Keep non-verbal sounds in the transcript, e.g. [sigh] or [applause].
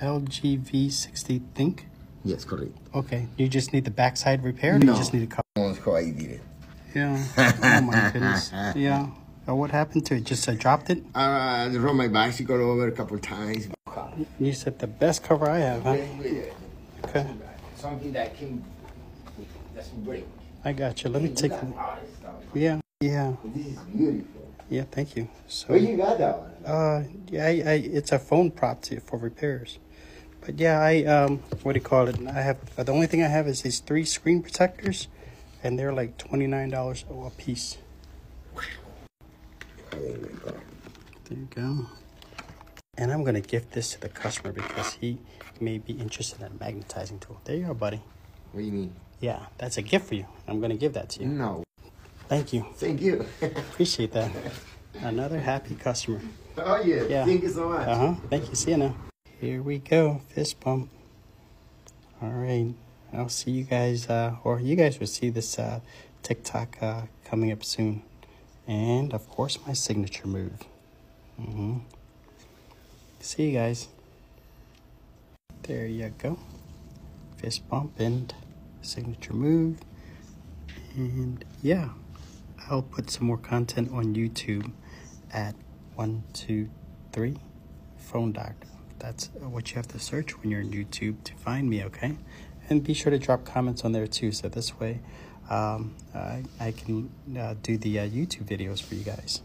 LGV60 ThinQ. Yes, correct. Okay, you just need the backside repaired, or No. you just need a cover? That's how I did it. Yeah. [laughs] Oh my goodness. Yeah. Uh, what happened to it? Just uh, dropped it? Uh, I rode my bicycle over a couple times. You said the best cover I have, huh? Okay. Something that can doesn't break. I got you. Let me take. Look at all this stuff. Yeah. Yeah. This is beautiful. Yeah. Thank you. Where So, you got that one? uh, yeah, I, I, it's a phone prop to, for repairs. But yeah, I um, what do you call it? I have uh, the only thing I have is these three screen protectors, and they're like twenty nine dollars a piece. There you go. There you go. And I'm gonna gift this to the customer because he may be interested in a magnetizing tool. There you are, buddy. What do you mean? Yeah, that's a gift for you. I'm gonna give that to you. No. Thank you. Thank you. Appreciate that. Another happy customer. oh yeah. Yeah. Thank you so much. Uh huh. Thank you. See you now. Here we go. Fist bump. All right. I'll see you guys, uh, or you guys will see this uh, TikTok uh, coming up soon. And of course, my signature move. hmm See you guys. There you go. Fist bump and signature move. And yeah, I'll put some more content on YouTube at one, two, three phone doctor. That's what you have to search when you're on YouTube to find me, okay? And be sure to drop comments on there too, so this way um, I, I can uh, do the uh, YouTube videos for you guys.